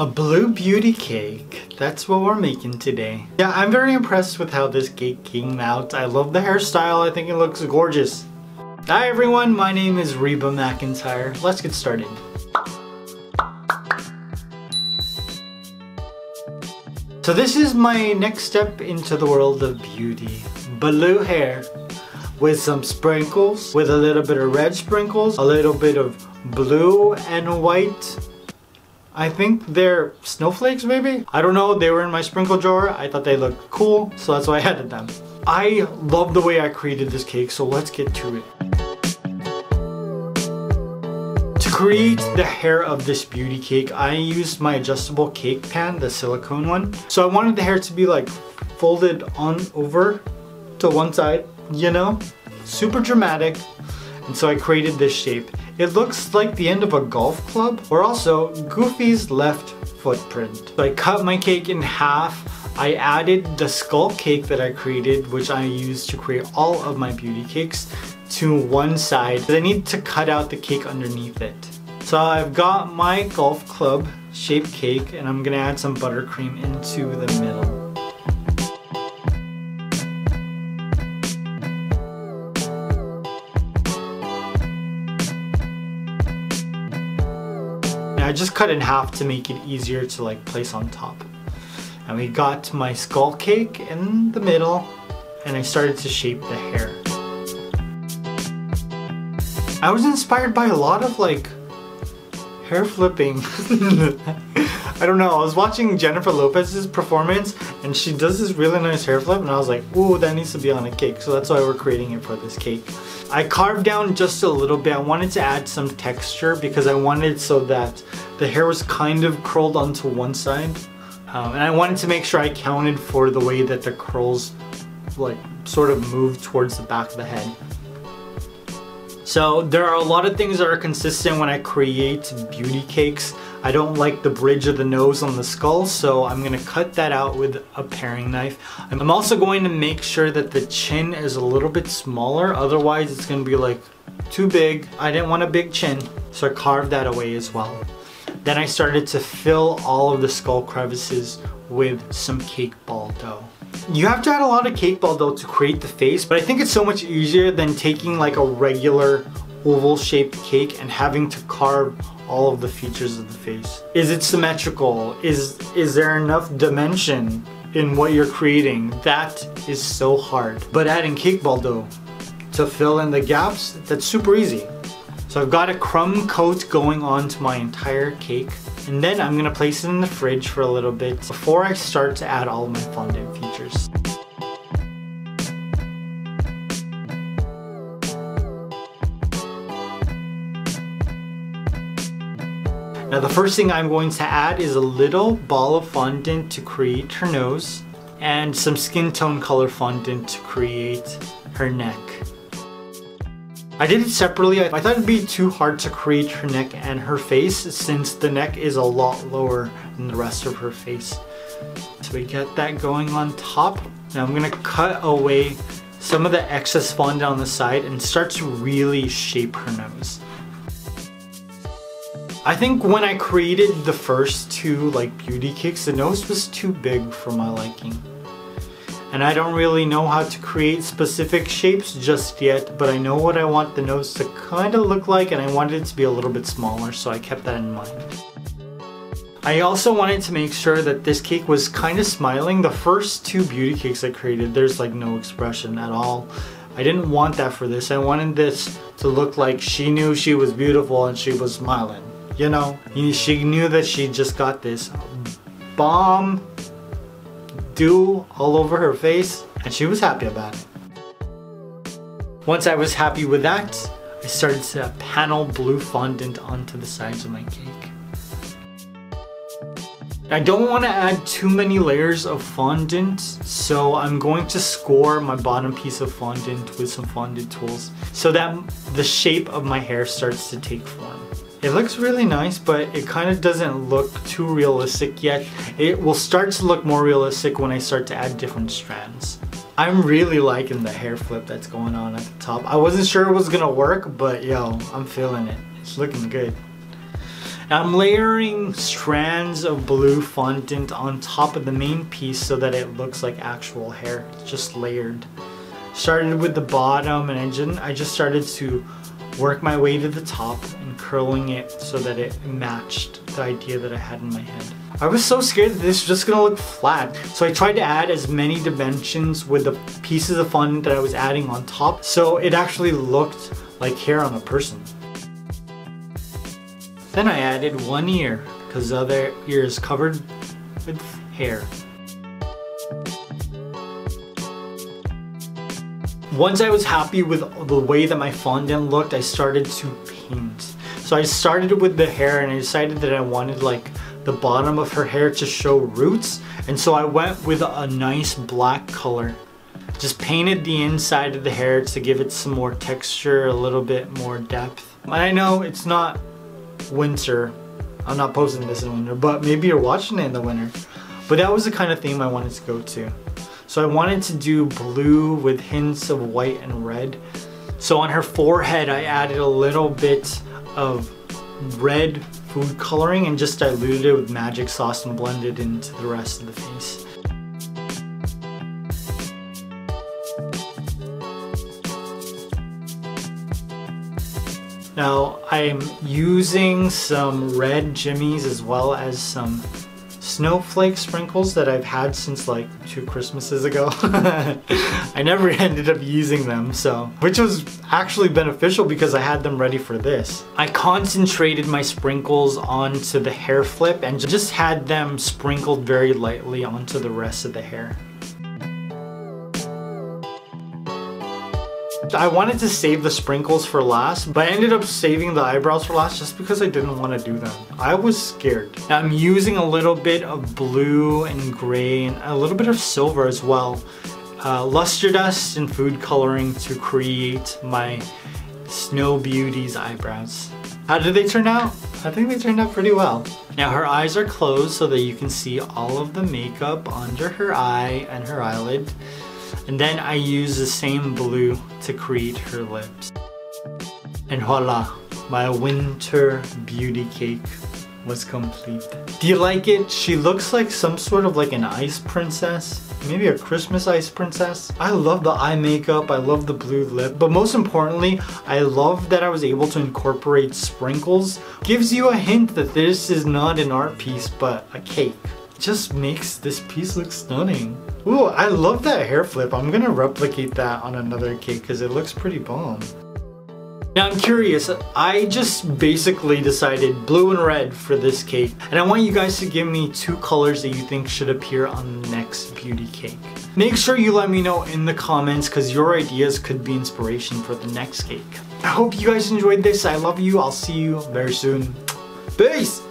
A blue beauty cake. That's what we're making today. Yeah, I'm very impressed with how this cake came out. I love the hairstyle. I think it looks gorgeous. Hi everyone, my name is Reba McEntire. Let's get started. So this is my next step into the world of beauty. Blue hair with some sprinkles, with a little bit of red sprinkles, a little bit of blue and white. I think they're snowflakes maybe? I don't know, they were in my sprinkle jar. I thought they looked cool, so that's why I added them. I love the way I created this cake, so let's get to it. To create the hair of this beauty cake, I used my adjustable cake pan, the silicone one. So I wanted the hair to be like folded on over to one side, you know? Super dramatic. And so I created this shape. It looks like the end of a golf club or also Goofy's left footprint. So I cut my cake in half. I added the skull cake that I created, which I used to create all of my beauty cakes, to one side. But I need to cut out the cake underneath it. So I've got my golf club shaped cake and I'm gonna add some buttercream into the middle. Just cut in half to make it easier to like place on top. And we got my skull cake in the middle and I started to shape the hair. I was inspired by a lot of like hair flipping. I don't know, I was watching Jennifer Lopez's performance and she does this really nice hair flip and I was like, ooh, that needs to be on a cake. So that's why we're creating it for this cake. I carved down just a little bit. I wanted to add some texture because I wanted so that the hair was kind of curled onto one side. Um, and I wanted to make sure I counted for the way that the curls like sort of move towards the back of the head. So there are a lot of things that are consistent when I create beauty cakes. I don't like the bridge of the nose on the skull, so I'm gonna cut that out with a paring knife. I'm also going to make sure that the chin is a little bit smaller, otherwise it's gonna be like too big. I didn't want a big chin, so I carved that away as well. Then I started to fill all of the skull crevices with some cake ball dough. You have to add a lot of cake ball dough to create the face, but I think it's so much easier than taking like a regular oval shaped cake and having to carve all of the features of the face. Is it symmetrical? Is, is there enough dimension in what you're creating? That is so hard. But adding cake ball dough to fill in the gaps, that's super easy. So I've got a crumb coat going on to my entire cake. And then I'm gonna place it in the fridge for a little bit before I start to add all my fondant features. Now the first thing I'm going to add is a little ball of fondant to create her nose and some skin tone color fondant to create her neck. I did it separately. I thought it'd be too hard to create her neck and her face since the neck is a lot lower than the rest of her face. So we get that going on top. Now I'm gonna cut away some of the excess fondant on the side and start to really shape her nose. I think when I created the first two like beauty cakes, the nose was too big for my liking. And I don't really know how to create specific shapes just yet, but I know what I want the nose to kind of look like and I wanted it to be a little bit smaller, so I kept that in mind. I also wanted to make sure that this cake was kind of smiling. The first two beauty cakes I created, there's like no expression at all. I didn't want that for this. I wanted this to look like she knew she was beautiful and she was smiling you know, she knew that she just got this bomb dew all over her face and she was happy about it. Once I was happy with that, I started to panel blue fondant onto the sides of my cake. I don't want to add too many layers of fondant, so I'm going to score my bottom piece of fondant with some fondant tools so that the shape of my hair starts to take form. It looks really nice, but it kind of doesn't look too realistic yet. It will start to look more realistic when I start to add different strands. I'm really liking the hair flip that's going on at the top. I wasn't sure it was gonna work, but yo, I'm feeling it. It's looking good. I'm layering strands of blue fondant on top of the main piece so that it looks like actual hair, just layered. Started with the bottom and I, I just started to work my way to the top and curling it so that it matched the idea that I had in my head. I was so scared that this was just gonna look flat. So I tried to add as many dimensions with the pieces of fondant that I was adding on top so it actually looked like hair on a person. Then I added one ear because the other ear is covered with hair. Once I was happy with the way that my fondant looked, I started to paint. So I started with the hair and I decided that I wanted like the bottom of her hair to show roots. And so I went with a nice black color. Just painted the inside of the hair to give it some more texture, a little bit more depth. I know it's not winter. I'm not posting this in winter, but maybe you're watching it in the winter. But that was the kind of theme I wanted to go to. So I wanted to do blue with hints of white and red. So on her forehead, I added a little bit of red food coloring and just diluted it with magic sauce and blended into the rest of the face. Now I'm using some red jimmies as well as some snowflake sprinkles that I've had since like two Christmases ago. I never ended up using them, so, which was actually beneficial because I had them ready for this. I concentrated my sprinkles onto the hair flip and just had them sprinkled very lightly onto the rest of the hair. I wanted to save the sprinkles for last, but I ended up saving the eyebrows for last just because I didn't want to do them. I was scared. Now I'm using a little bit of blue and gray and a little bit of silver as well. Uh, luster dust and food coloring to create my Snow Beauty's eyebrows. How did they turn out? I think they turned out pretty well. Now her eyes are closed so that you can see all of the makeup under her eye and her eyelid. And then I use the same blue to create her lips. And voila, my winter beauty cake was complete. Do you like it? She looks like some sort of like an ice princess. Maybe a Christmas ice princess. I love the eye makeup, I love the blue lip, but most importantly, I love that I was able to incorporate sprinkles. Gives you a hint that this is not an art piece, but a cake just makes this piece look stunning. Ooh, I love that hair flip. I'm gonna replicate that on another cake because it looks pretty bomb. Now I'm curious, I just basically decided blue and red for this cake and I want you guys to give me two colors that you think should appear on the next beauty cake. Make sure you let me know in the comments because your ideas could be inspiration for the next cake. I hope you guys enjoyed this. I love you. I'll see you very soon. Peace!